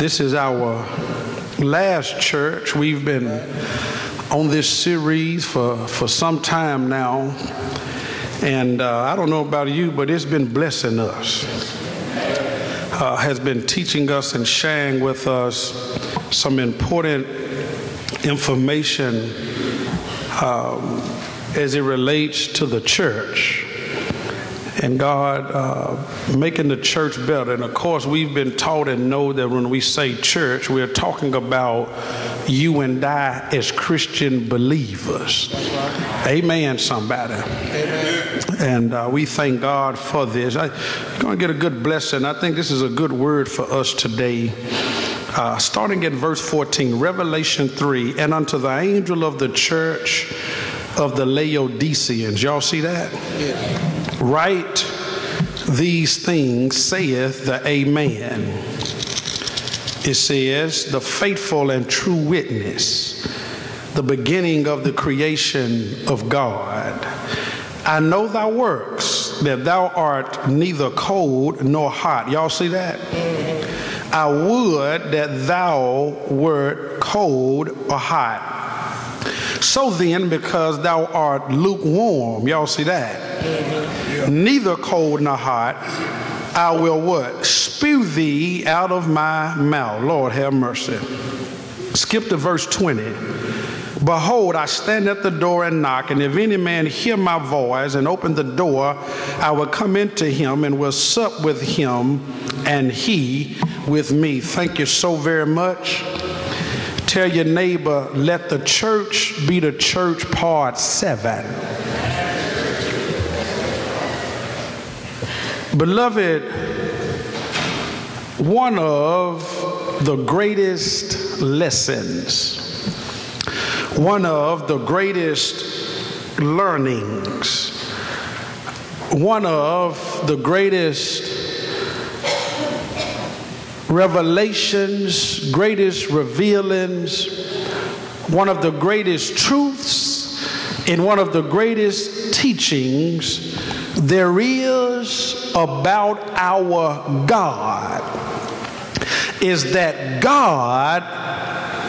this is our last church. We've been on this series for, for some time now. And uh, I don't know about you, but it's been blessing us. Uh, has been teaching us and sharing with us some important information um, as it relates to the church and God uh, making the church better. And of course, we've been taught and know that when we say church, we're talking about you and I as Christian believers. Right. Amen, somebody. Amen. And uh, we thank God for this. I'm going to get a good blessing. I think this is a good word for us today. Uh, starting at verse 14, Revelation 3, and unto the angel of the church of the Laodiceans. Y'all see that? Yeah. Write these things, saith the Amen. It says, the faithful and true witness, the beginning of the creation of God. I know thy works, that thou art neither cold nor hot. Y'all see that? I would that thou wert cold or hot. So then, because thou art lukewarm, y'all see that? neither cold nor hot, I will what? Spew thee out of my mouth. Lord, have mercy. Skip to verse 20. Behold, I stand at the door and knock, and if any man hear my voice and open the door, I will come into him and will sup with him, and he with me. Thank you so very much. Tell your neighbor, let the church be the church part seven. Beloved, one of the greatest lessons, one of the greatest learnings, one of the greatest revelations, greatest revealings, one of the greatest truths, and one of the greatest teachings there is about our God is that God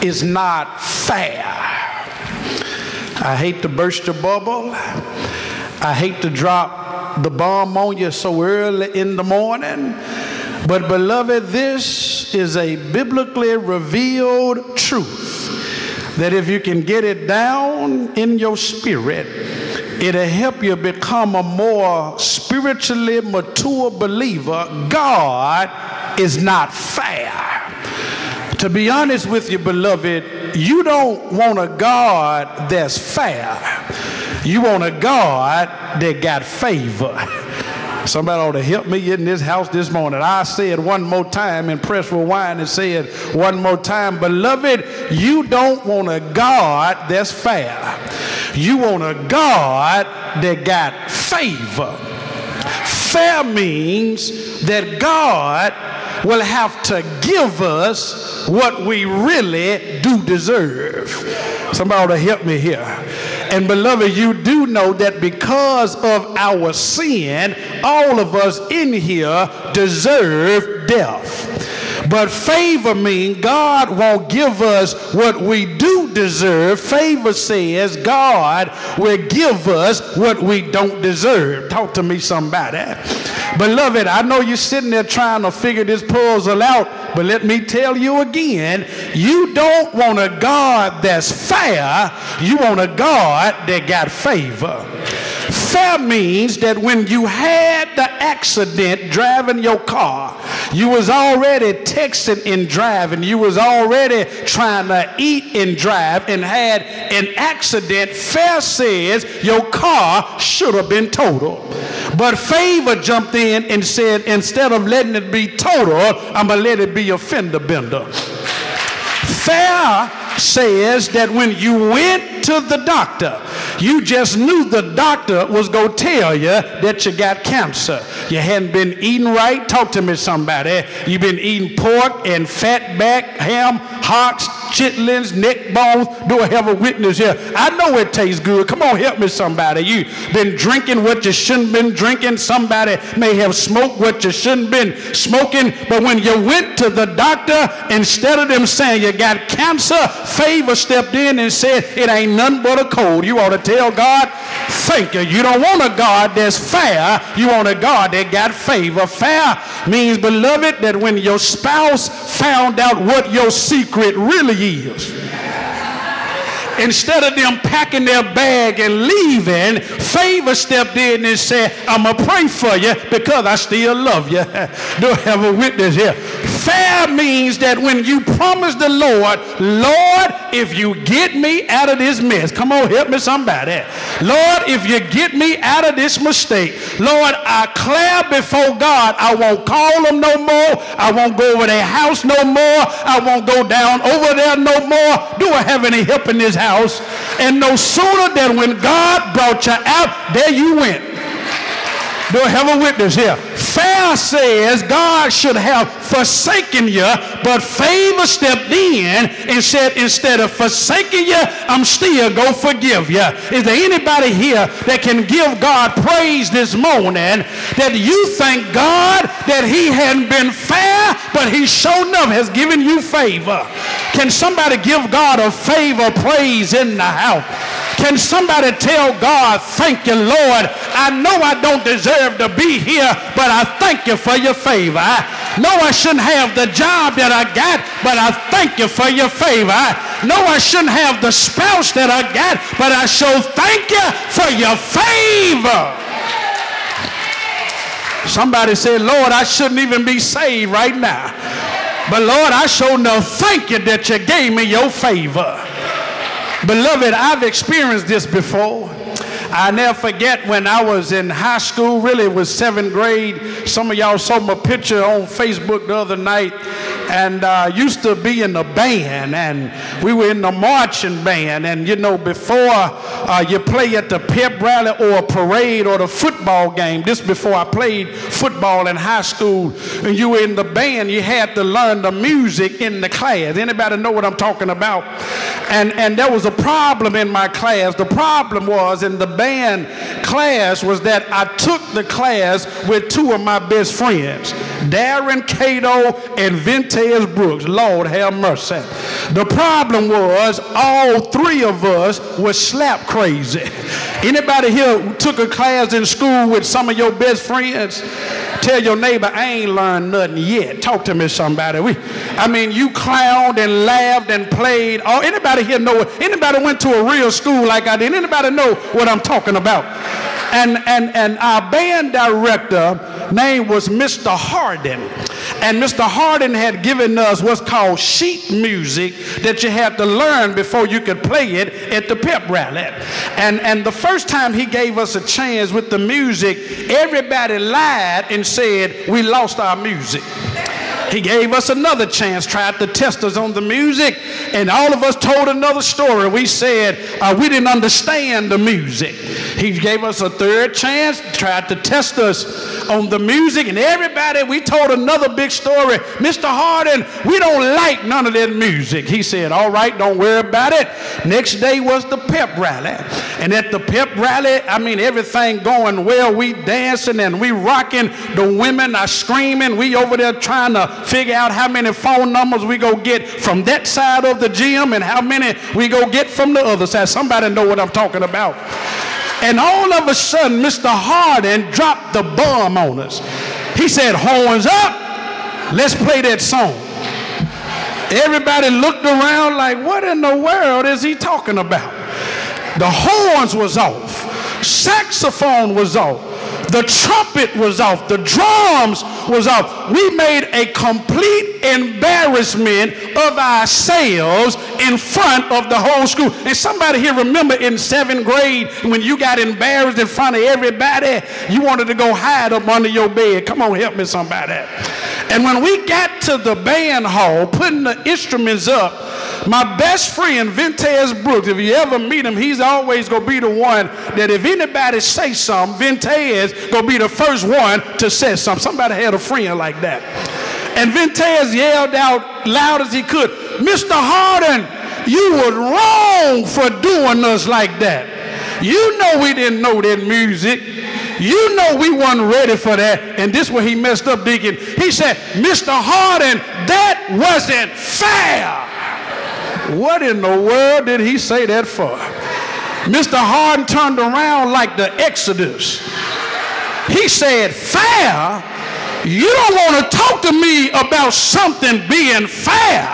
is not fair. I hate to burst your bubble. I hate to drop the bomb on you so early in the morning. But, beloved, this is a biblically revealed truth that if you can get it down in your spirit, it'll help you become a more spiritually mature believer. God is not fair. To be honest with you, beloved, you don't want a God that's fair. You want a God that got favor. Somebody ought to help me in this house this morning. I said one more time and press rewind and said one more time, beloved, you don't want a God that's fair. You want a God that got favor. Fair means that God will have to give us what we really do deserve. Somebody ought to help me here. And beloved, you do know that because of our sin, all of us in here deserve death. But favor means God won't give us what we do deserve. Favor says God will give us what we don't deserve. Talk to me, somebody. Beloved, I know you're sitting there trying to figure this puzzle out, but let me tell you again you don't want a God that's fair, you want a God that got favor. Fair means that when you had the accident driving your car, you was already texting and driving, you was already trying to eat and drive and had an accident. Fair says your car should have been total. But favor jumped in and said, instead of letting it be total, I'm going to let it be a fender bender. Fair says that when you went to the doctor, you just knew the doctor was going to tell you that you got cancer. You hadn't been eating right. Talk to me, somebody. You've been eating pork and fat back, ham, hocks, chitlins, neck bones. Do I have a witness here? I know it tastes good. Come on, help me, somebody. You been drinking what you shouldn't been drinking. Somebody may have smoked what you shouldn't been smoking. But when you went to the doctor, instead of them saying you got cancer, favor stepped in and said it ain't nothing but a cold. You ought to tell God, thank you. You don't want a God that's fair. You want a God that got favor. Fair means, beloved, that when your spouse found out what your secret really is, instead of them packing their bag and leaving, favor stepped in and said, I'm going to pray for you because I still love you. Do I have a witness here? Fair means that when you promise the Lord, Lord, if you get me out of this mess, come on, help me somebody. Lord, if you get me out of this mistake, Lord, I declare before God, I won't call them no more. I won't go over their house no more. I won't go down over there no more. Do I have any help in this house? And no sooner than when God brought you out, there you went. Do I have a witness here? Fair says God should have forsaken you, but favor stepped in and said, instead of forsaking you, I'm still going to forgive you. Is there anybody here that can give God praise this morning that you thank God that he hadn't been fair, but he sure enough has given you favor? Can somebody give God a favor praise in the house? Can somebody tell God, thank you, Lord? I know I don't deserve to be here, but I thank you for your favor. I know I shouldn't have the job that I got, but I thank you for your favor. I know I shouldn't have the spouse that I got, but I sure thank you for your favor. Somebody said, Lord, I shouldn't even be saved right now. But Lord, I sure know thank you that you gave me your favor. Beloved, I've experienced this before. I never forget when I was in high school, really it was seventh grade. Some of y'all saw my picture on Facebook the other night and uh, used to be in the band and we were in the marching band. And you know before uh, you play at the pep rally or a parade or the football game this before i played football in high school and you were in the band you had to learn the music in the class. Anybody know what i'm talking about? And and there was a problem in my class. The problem was in the band class was that i took the class with two of my best friends darren cato and vintez brooks lord have mercy the problem was all three of us were slap crazy anybody here took a class in school with some of your best friends Tell your neighbor, I ain't learned nothing yet. Talk to me, somebody. We, I mean, you clowned and laughed and played. Oh, anybody here know? Anybody went to a real school like I did? Anybody know what I'm talking about? And and and our band director name was Mr. Hardin. And Mr. Hardin had given us what's called sheet music that you had to learn before you could play it at the pep rally. And, and the first time he gave us a chance with the music, everybody lied and said we lost our music. He gave us another chance, tried to test us on the music, and all of us told another story. We said uh, we didn't understand the music. He gave us a third chance, tried to test us on the music, and everybody, we told another big story. Mr. Hardin, we don't like none of that music. He said, All right, don't worry about it. Next day was the pep rally. And at the pep rally, I mean, everything going well. We dancing and we rocking. The women are screaming. We over there trying to figure out how many phone numbers we go get from that side of the gym and how many we go get from the other side. Somebody know what I'm talking about. And all of a sudden, Mr. Hardin dropped the bomb on us. He said, horns up, let's play that song. Everybody looked around like, what in the world is he talking about? The horns was off. Saxophone was off. The trumpet was off. The drums was off. We made a complete embarrassment of ourselves in front of the whole school. And somebody here remember in seventh grade when you got embarrassed in front of everybody, you wanted to go hide up under your bed. Come on, help me somebody. And when we got to the band hall, putting the instruments up, my best friend, Vintez Brooks, if you ever meet him, he's always going to be the one that if anybody say something, Vintez going to be the first one to say something. Somebody had a friend like that. And Vintez yelled out loud as he could, Mr. Hardin, you were wrong for doing us like that. You know we didn't know that music. You know we weren't ready for that. And this where he messed up, Deacon. He said, Mr. Hardin, that wasn't fair. What in the world did he say that for? Mr. Hardin turned around like the Exodus. He said, Fair? You don't want to talk to me about something being fair.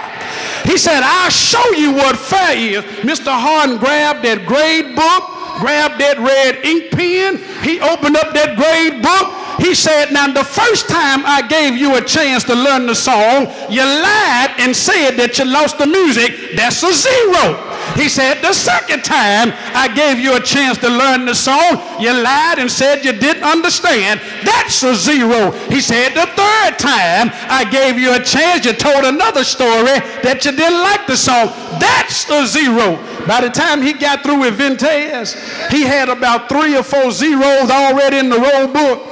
He said, I'll show you what fair is. Mr. Hardin grabbed that grade book, grabbed that red ink pen. He opened up that grade book. He said, Now, the first time I gave you a chance to learn the song, you lied and said that you lost the music. That's a zero. He said, The second time I gave you a chance to learn the song, you lied and said you didn't understand. That's a zero. He said, The third time I gave you a chance, you told another story that you didn't like the song. That's a zero. By the time he got through with Vintez, he had about three or four zeros already in the roll book.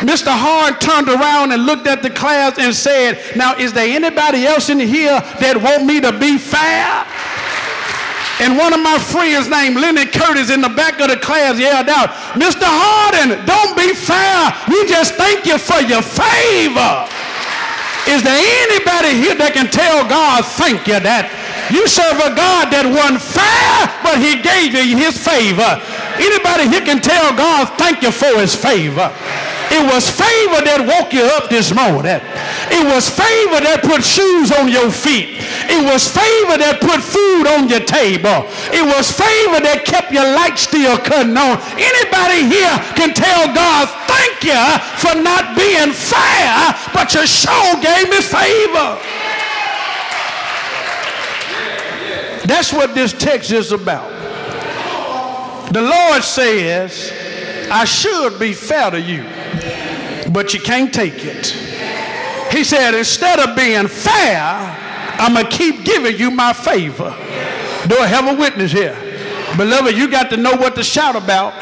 Mr. Hard turned around and looked at the class and said, Now, is there anybody else in here that want me to be fair? And one of my friends named Lenny Curtis in the back of the class yelled out, Mr. Hardin, don't be fair. We just thank you for your favor. Is there anybody here that can tell God thank you that you serve a God that wasn't fair, but he gave you his favor? Anybody here can tell God thank you for his favor? It was favor that woke you up this morning. It was favor that put shoes on your feet. It was favor that put food on your table. It was favor that kept your light still cutting on. Anybody here can tell God, thank you for not being fair, but your show gave me favor. That's what this text is about. The Lord says, I should be fair to you but you can't take it. He said, instead of being fair, I'm going to keep giving you my favor. Do I have a witness here? Beloved, you got to know what to shout about.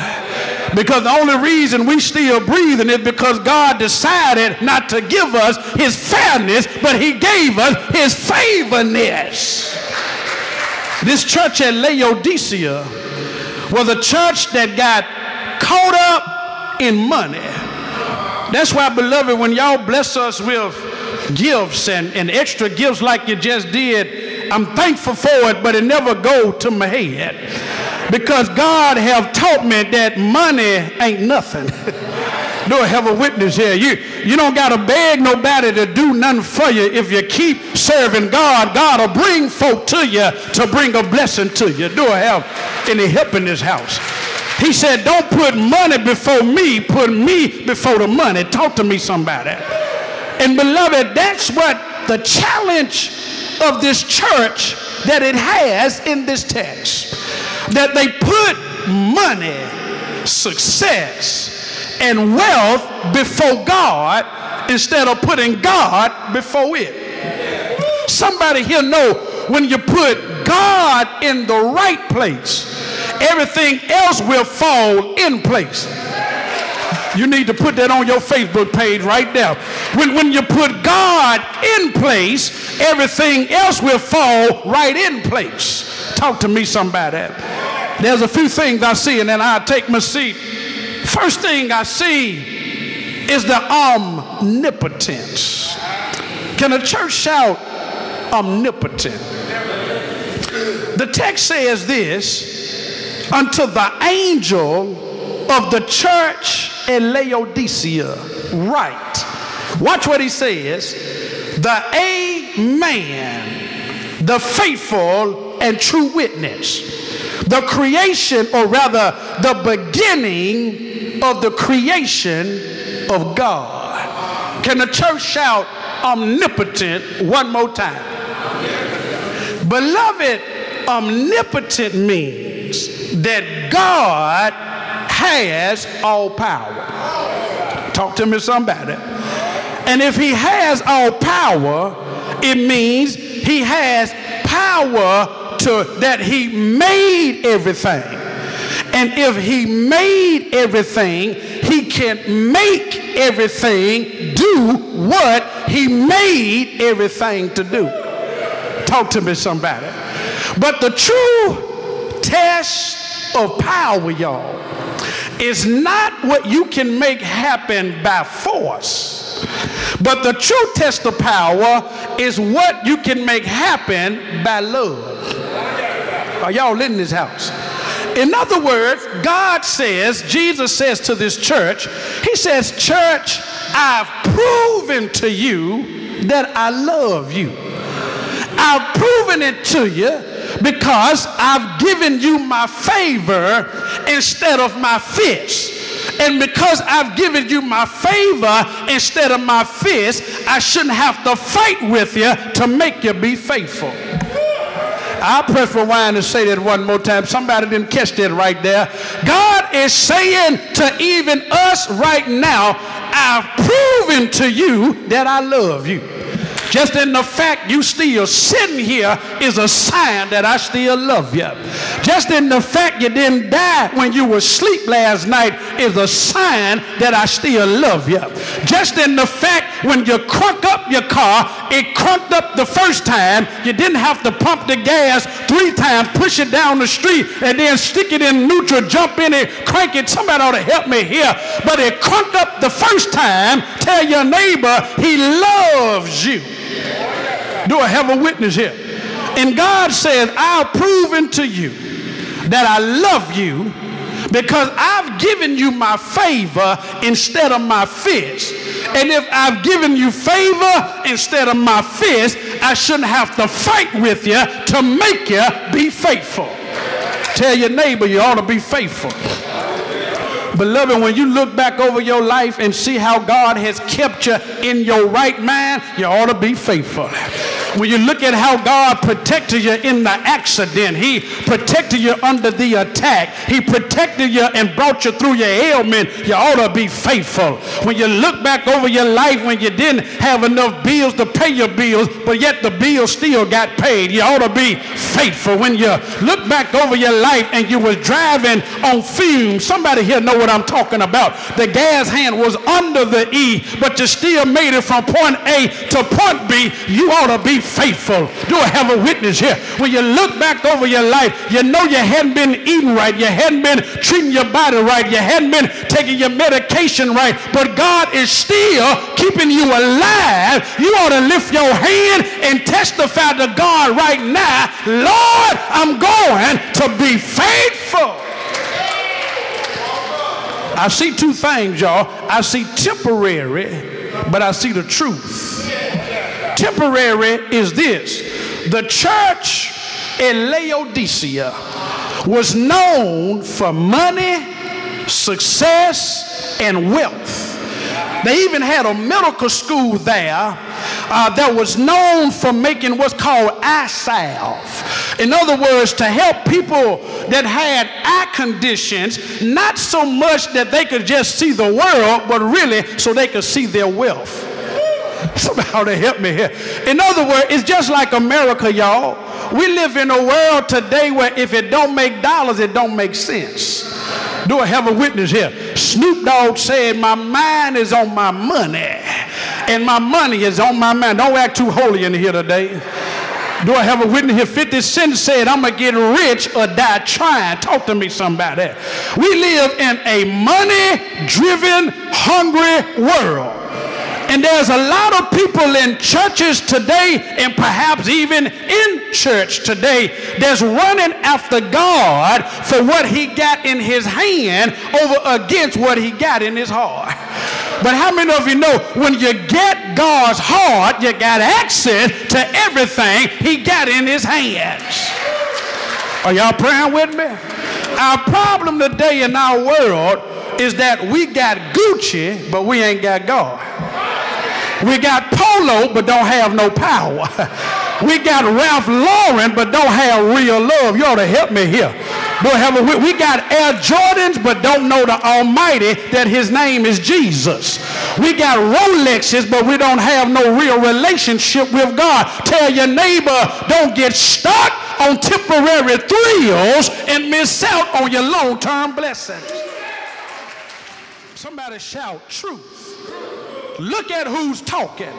Because the only reason we still breathing is because God decided not to give us his fairness, but he gave us his favorness. This church at Laodicea was a church that got caught up in money that's why, beloved, when y'all bless us with gifts and, and extra gifts like you just did, I'm thankful for it, but it never go to my head. Because God have taught me that money ain't nothing. do I have a witness here? You, you don't got to beg nobody to do nothing for you. If you keep serving God, God will bring folk to you to bring a blessing to you. Do I have any help in this house? He said, Don't put money before me, put me before the money. Talk to me, somebody. And beloved, that's what the challenge of this church that it has in this text. That they put money, success, and wealth before God instead of putting God before it. Somebody here know when you put God in the right place everything else will fall in place. You need to put that on your Facebook page right now. When, when you put God in place, everything else will fall right in place. Talk to me, somebody. That there's a few things I see, and then I take my seat. First thing I see is the omnipotence. Can a church shout omnipotent? The text says this unto the angel of the church in Laodicea, write. Watch what he says. The Amen, the faithful and true witness, the creation, or rather, the beginning of the creation of God. Can the church shout omnipotent one more time? Beloved, omnipotent means that God has all power. Talk to me, somebody. And if he has all power, it means he has power to that he made everything. And if he made everything, he can make everything do what he made everything to do. Talk to me, somebody. But the true test of power, y'all, is not what you can make happen by force. But the true test of power is what you can make happen by love. Are y'all in this house? In other words, God says, Jesus says to this church, He says, Church, I've proven to you that I love you. I've proven it to you because I've given you my favor instead of my fist. And because I've given you my favor instead of my fist, I shouldn't have to fight with you to make you be faithful. I press rewind and say that one more time. Somebody didn't catch that right there. God is saying to even us right now, I've proven to you that I love you. Just in the fact you still sitting here is a sign that I still love you. Just in the fact you didn't die when you were asleep last night is a sign that I still love you. Just in the fact when you crunk up your car, it crunked up the first time, you didn't have to pump the gas three times, push it down the street, and then stick it in neutral, jump in it, crank it. Somebody ought to help me here. But it crunked up the first time. Tell your neighbor he loves you. Do I have a witness here? And God says, I've proven to you that I love you because I've given you my favor instead of my fist. And if I've given you favor instead of my fist, I shouldn't have to fight with you to make you be faithful. Tell your neighbor you ought to be faithful. Beloved, when you look back over your life and see how God has kept you in your right mind, you ought to be faithful. When you look at how God protected you in the accident, He protected you under the attack, He protected you and brought you through your ailment, you ought to be faithful. When you look back over your life when you didn't have enough bills to pay your bills, but yet the bills still got paid, you ought to be faithful. When you look back over your life and you was driving on fumes, somebody here know what I'm talking about. The gas hand was under the E, but you still made it from point A to point B, you ought to be faithful. Do I have a witness here? When you look back over your life, you know you hadn't been eating right, you hadn't been treating your body right, you hadn't been taking your medication right, but God is still keeping you alive. You ought to lift your hand and testify to God right now, Lord, I'm going to be faithful. I see two things, y'all. I see temporary, but I see the truth temporary is this the church in Laodicea was known for money, success, and wealth. They even had a medical school there uh, that was known for making what's called eye salve. In other words, to help people that had eye conditions, not so much that they could just see the world, but really so they could see their wealth. Somebody help me here. In other words, it's just like America, y'all. We live in a world today where if it don't make dollars, it don't make sense. Do I have a witness here? Snoop Dogg said, My mind is on my money, and my money is on my mind. Don't act too holy in here today. Do I have a witness here? 50 Cent said, I'm going to get rich or die trying. Talk to me, somebody. We live in a money driven, hungry world. And there's a lot of people in churches today, and perhaps even in church today, that's running after God for what he got in his hand over against what he got in his heart. But how many of you know when you get God's heart, you got access to everything he got in his hands? Are y'all praying with me? Our problem today in our world is that we got Gucci, but we ain't got God. We got polo, but don't have no power. we got Ralph Lauren, but don't have real love. You ought to help me here. Boy, have a, we got Air Jordans, but don't know the Almighty that His name is Jesus. We got Rolexes, but we don't have no real relationship with God. Tell your neighbor, don't get stuck on temporary thrills and miss out on your long-term blessings. Somebody shout truth. Look at who's talking.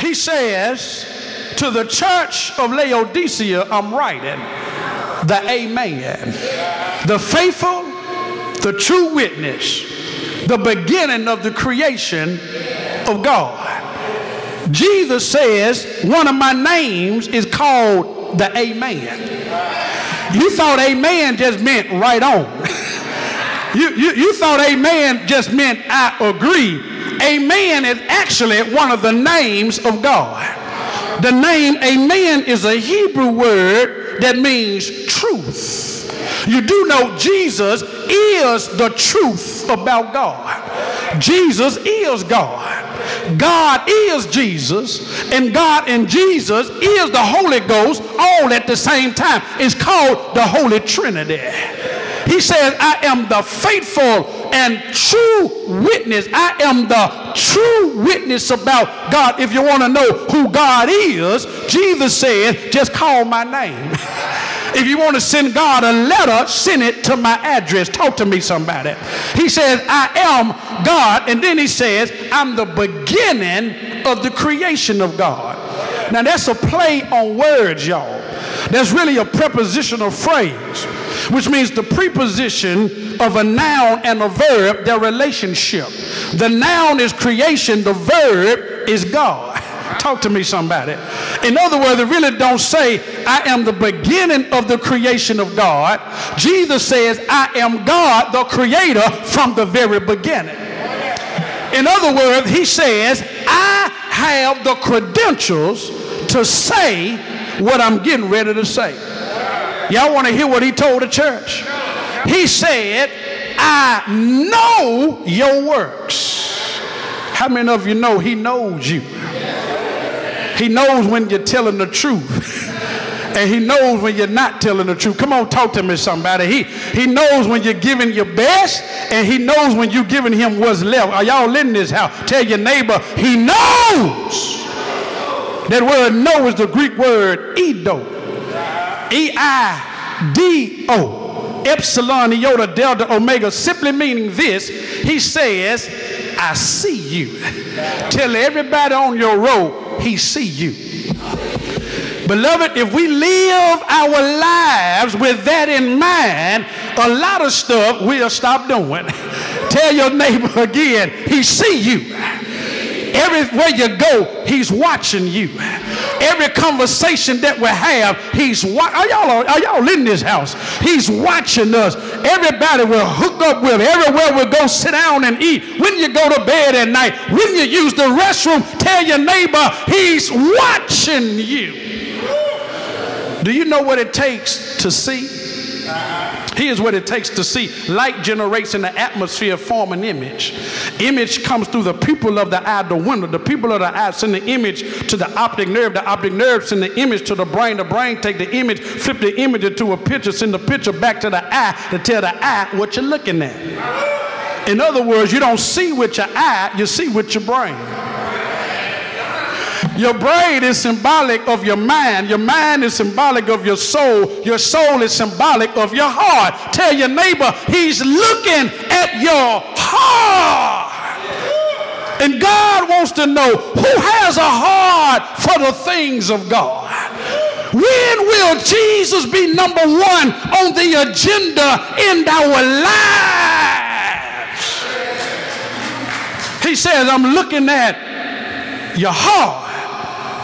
He says, To the church of Laodicea, I'm writing the Amen. The faithful, the true witness, the beginning of the creation of God. Jesus says one of my names is called the Amen. You thought Amen just meant right on. you, you, you thought Amen just meant I agree. Amen is actually one of the names of God. The name Amen is a Hebrew word that means truth. You do know Jesus is the truth about God. Jesus is God. God is Jesus, and God and Jesus is the Holy Ghost all at the same time. It's called the Holy Trinity. He says, I am the faithful and true witness. I am the true witness about God. If you want to know who God is, Jesus said, just call my name. If you want to send God a letter, send it to my address. Talk to me, somebody. He says, I am God. And then he says, I'm the beginning of the creation of God. Now, that's a play on words, y'all. That's really a prepositional phrase, which means the preposition of a noun and a verb, their relationship. The noun is creation, the verb is God. Talk to me, somebody. In other words, it really don't say, I am the beginning of the creation of God. Jesus says, I am God, the creator, from the very beginning. In other words, he says, I have the credentials to say what I'm getting ready to say. Y'all want to hear what he told the church? He said, I know your works. How many of you know he knows you? He knows when you're telling the truth. and he knows when you're not telling the truth. Come on, talk to me, somebody. He, he knows when you're giving your best, and he knows when you're giving him what's left. Are y'all in this house? Tell your neighbor, he knows. That word know is the Greek word eido. E-I-D-O. Epsilon, iota, delta, omega, simply meaning this. He says, I see you. Tell everybody on your road, he see you. Beloved, if we live our lives with that in mind, a lot of stuff we'll stop doing. Tell your neighbor again, he see you. Everywhere you go, he's watching you. Every conversation that we have, he's wa- are y'all are y'all in this house? He's watching us. Everybody will hook up with. Everywhere we go, sit down and eat. When you go to bed at night, when you use the restroom, tell your neighbor he's watching you. Do you know what it takes to see? Here's what it takes to see. Light generates in the atmosphere, form an image. Image comes through the pupil of the eye, the window. The pupil of the eye send the image to the optic nerve. The optic nerve send the image to the brain. The brain take the image, flip the image into a picture, send the picture back to the eye to tell the eye what you're looking at. In other words, you don't see with your eye, you see with your brain. Your brain is symbolic of your mind. Your mind is symbolic of your soul. Your soul is symbolic of your heart. Tell your neighbor, he's looking at your heart. And God wants to know who has a heart for the things of God. When will Jesus be number one on the agenda in our lives? He says, I'm looking at your heart.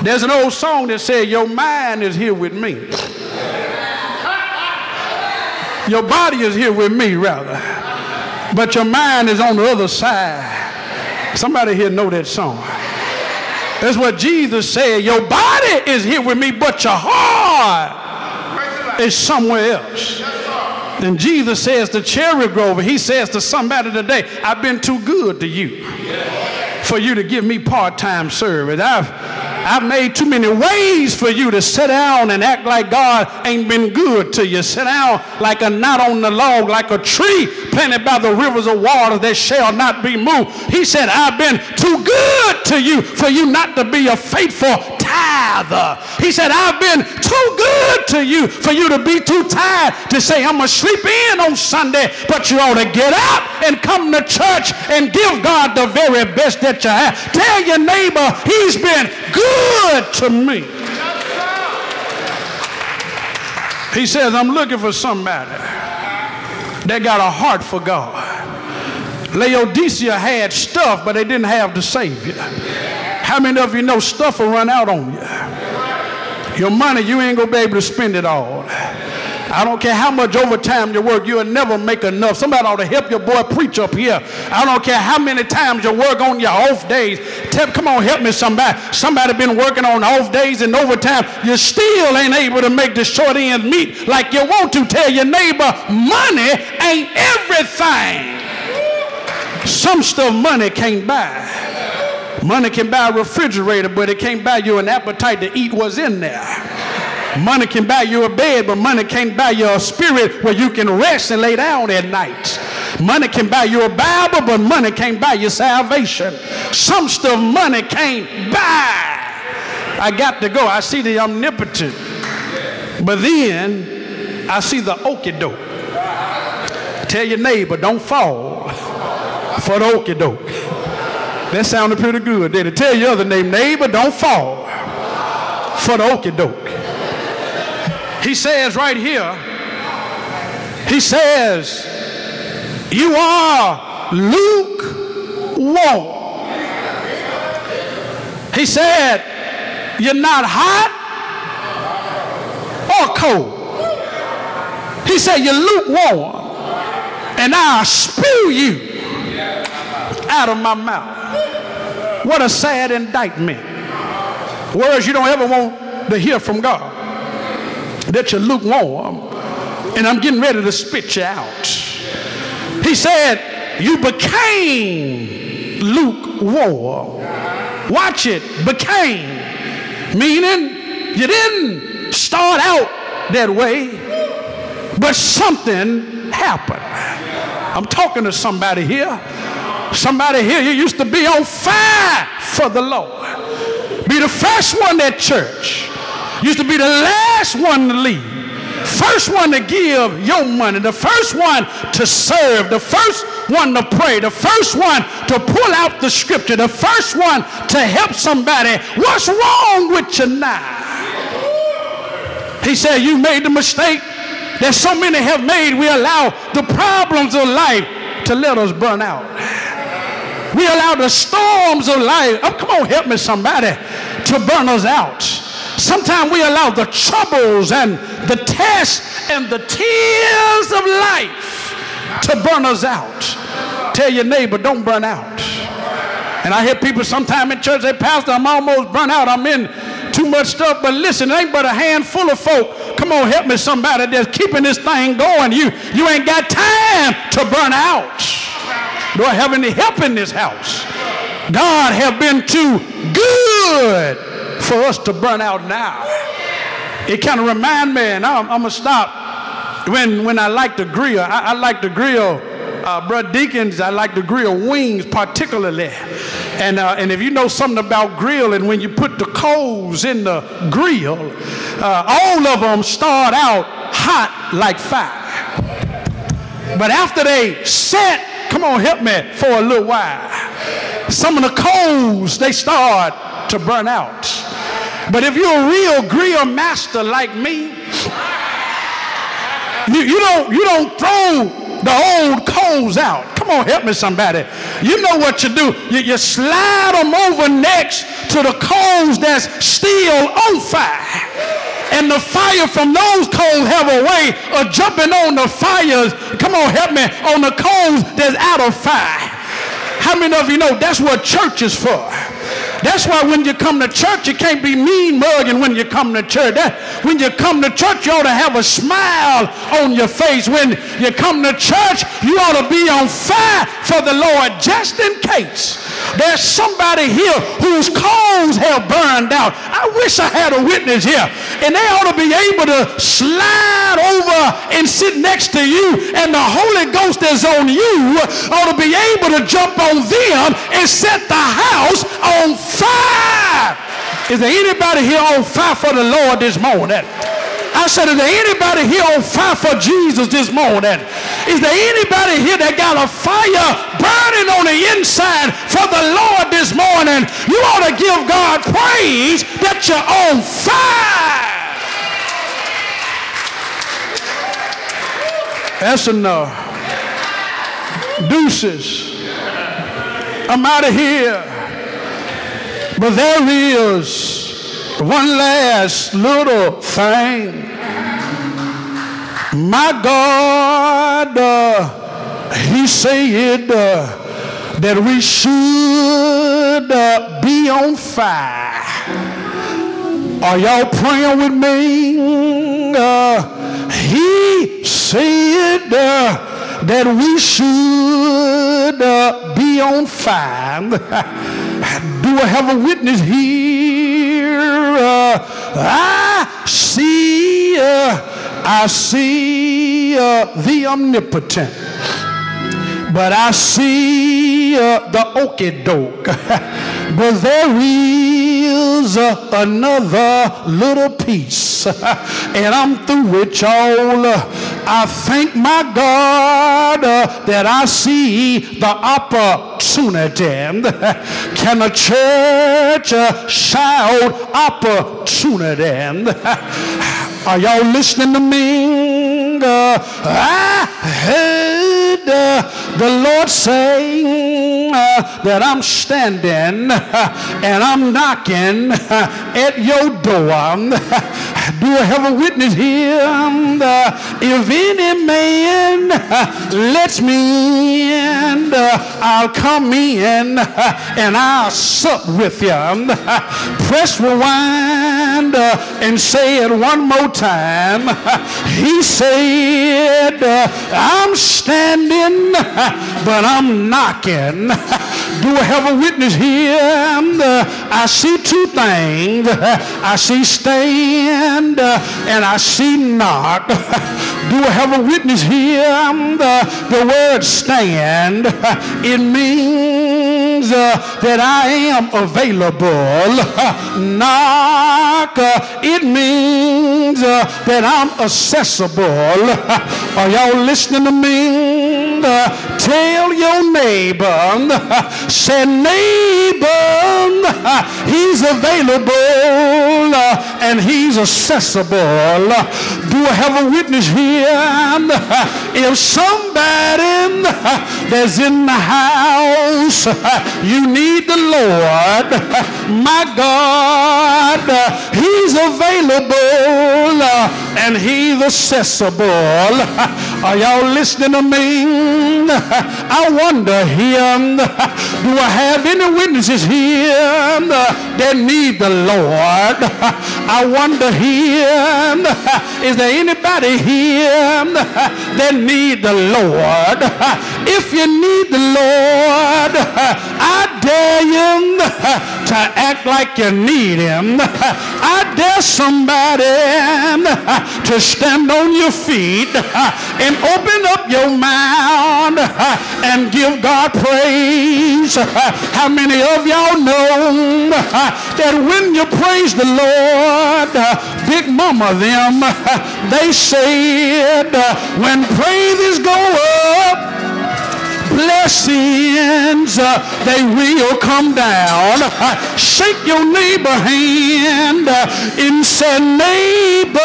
There's an old song that says, Your mind is here with me. Your body is here with me, rather. But your mind is on the other side. Somebody here know that song. That's what Jesus said. Your body is here with me, but your heart is somewhere else. And Jesus says to Cherry Grove, he says to somebody today, I've been too good to you for you to give me part-time service. I've I've made too many ways for you to sit down and act like God ain't been good to you. Sit down like a knot on the log, like a tree planted by the rivers of water that shall not be moved. He said, I've been too good to you for you not to be a faithful tithe. He said, I've been too good to you for you to be too tired to say, I'm going to sleep in on Sunday, but you ought to get up and come to church and give God the very best that you have. Tell your neighbor, He's been good to me. He says, I'm looking for somebody that got a heart for God. Laodicea had stuff, but they didn't have the Savior. How many of you know stuff will run out on you? Your money, you ain't gonna be able to spend it all. I don't care how much overtime you work, you'll never make enough. Somebody ought to help your boy preach up here. I don't care how many times you work on your off days. Tell, come on, help me somebody. Somebody been working on off days and overtime. You still ain't able to make the short end meet like you want to. Tell your neighbor, money ain't everything. Some stuff money can't buy. Money can buy a refrigerator, but it can't buy you an appetite to eat what's in there. Money can buy you a bed, but money can't buy you a spirit where you can rest and lay down at night. Money can buy you a Bible, but money can't buy you salvation. Some stuff money can't buy. I got to go. I see the omnipotent. But then I see the okie doke. Tell your neighbor, don't fall for the okie doke. That sounded pretty good, did it? Tell your other neighbor, neighbor, don't fall for the okie doke. He says right here, he says, You are lukewarm. He said, You're not hot or cold. He said, You're lukewarm, and I'll spew you out of my mouth. What a sad indictment. Words you don't ever want to hear from God that you're lukewarm, and I'm getting ready to spit you out. He said, You became lukewarm. Watch it, became, meaning you didn't start out that way, but something happened. I'm talking to somebody here. Somebody here, you used to be on fire for the Lord. Be the first one at church used to be the last one to leave. First one to give your money, the first one to serve, the first one to pray, the first one to pull out the scripture, the first one to help somebody. What's wrong with you now? He said, You made the mistake that so many have made. We allow the problems of life to let us burn out. We allow the storms of life, oh, come on, help me, somebody, to burn us out. Sometimes we allow the troubles and the tests and the tears of life to burn us out. Tell your neighbor, don't burn out. And I hear people sometime in church, they pastor, I'm almost burnt out. I'm in too much stuff. But listen, it ain't but a handful of folk. Come on, help me somebody that's keeping this thing going. You, you ain't got time to burn out. Do I have any help in this house? God have been too good for us to burn out now. It kind of remind me, and I'm, I'm, gonna stop. When when I like to grill, I, I like to grill. Uh, Brother Deacons, I like to grill wings particularly. And, uh, and if you know something about grilling, when you put the coals in the grill, uh, all of them start out hot like fire. But after they set, come on, help me for a little while. Some of the coals, they start to burn out. But if you're a real grill master like me, you, you, don't, you don't throw the old coals out. Come on, help me somebody. You know what you do. You, you slide them over next to the coals that's still on fire. And the fire from those coals have a way of jumping on the fires. Come on, help me, on the coals that's out of fire. How many of you know that's what church is for? That's why when you come to church, you can't be mean mugging when you come to church. That, when you come to church, you ought to have a smile on your face. When you come to church, you ought to be on fire for the Lord just in case there's somebody here whose coals have burned out. I wish I had a witness here. And they ought to be able to slide over and sit next to you, and the Holy Ghost is on you, ought to be able to jump on them and set the house on fire. Is there anybody here on fire for the Lord this morning? I said, is there anybody here on fire for Jesus this morning? Is there anybody here that got a fire burning on the inside for the Lord this morning? You ought to give God praise that you're on fire. That's enough. Deuces. I'm out of here. But there is one last little thing. My God, uh, He said uh, that we should uh, be on fire. Are y'all praying with me? Uh, he said uh, that we should uh, be on fire. Do I have a witness here? Uh, I see, uh, I see uh, the omnipotent, but I see the okey doke. but there is another little piece, and I'm through with y'all. I thank my God uh, that I see the opportunity. Can a church uh, shout opportunity? Are y'all listening to me? Uh, I heard uh, the Lord saying uh, that I'm standing uh, and I'm knocking uh, at your door. Do I have a witness here? If any man lets me in, I'll come in and I'll sup with you. Press rewind and say it one more time. He said, I'm standing, but I'm knocking. Do I have a witness here? I see two things. I see stand and I see knock. Do I have a witness here? The, the word stand, it means uh, that I am available. Knock, uh, it means uh, that I'm accessible. Are y'all listening to me? tell your neighbor, say neighbor, he's available and he's accessible. Do I have a witness here? If somebody that's in the house, you need the Lord, my God, he's available and he's accessible. Are y'all listening to me? I wonder here, do I have any witnesses here that need the Lord? I wonder here, is there anybody here that need the Lord? If you need the Lord, I dare you to act like you need him. I dare somebody to stand on your feet and open up your mouth and give God praise. How many of y'all know that when you praise the Lord, Big Mama them, they said when praises go up, blessings, uh, they will come down. Uh, shake your neighbor hand uh, and say, neighbor,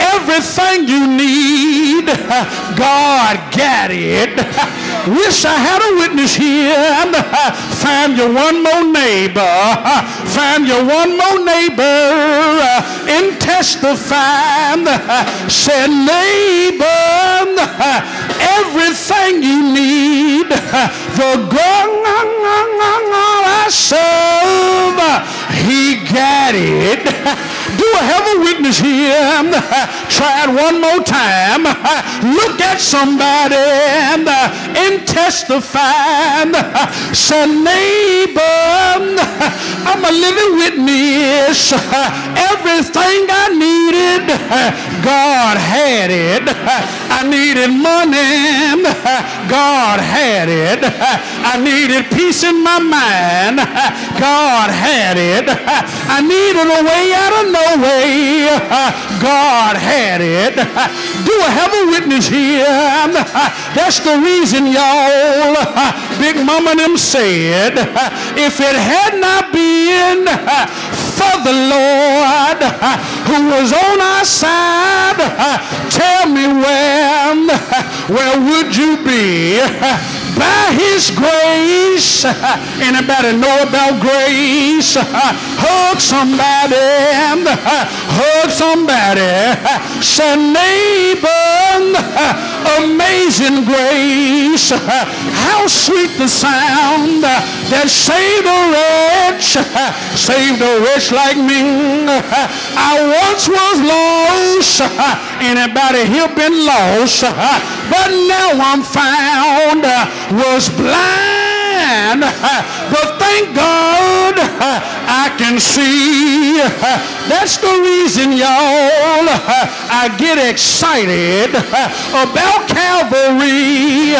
everything you need, God got it. Wish I had a witness here. Find you one more neighbor. Find you one more neighbor and testify. Say, neighbor, everything you need. The I serve, He got it. I have a witness here? Try it one more time. Look at somebody and uh, testify. Uh, say, neighbor, I'm a living witness. Everything I needed, God had it. I needed money. Uh, God had it. I needed peace in my mind. God had it. I needed a way out of no way. God had it. Do I have a witness here? That's the reason, y'all. Big Mama them said, if it had not been for the Lord who was on our side, tell me when, where would you be? By his grace, anybody know about grace? Hug somebody, hug somebody, say neighbor, amazing grace. How sweet the sound that saved a wretch, saved a wretch like me. I once was lost. Anybody here been lost? But now I'm found. Was blind. But thank God I can see. That's the reason, y'all, I get excited about Calvary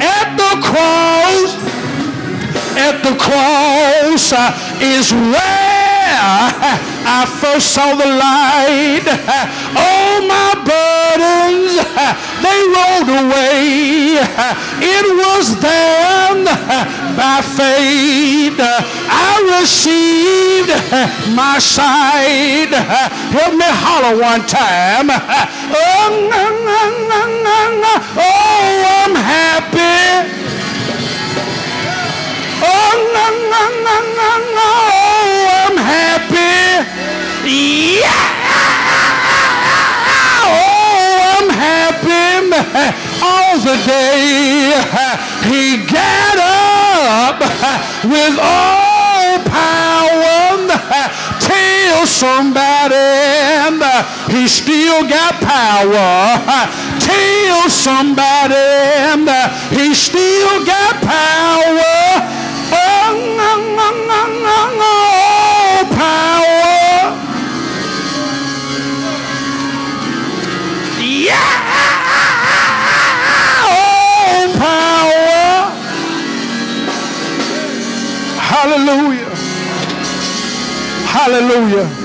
at the cross. At the cross is where I first saw the light. All my burdens, they rolled away. It was then by faith I received my sight. Help me holler one time. Oh, oh I'm happy. Oh, happy. Yeah. Oh, I'm happy all the day. He got up with all power. Tell somebody he still got power. Tell somebody he still got power. Oh, no, no, Yeah. Oh, power. Hallelujah. Hallelujah.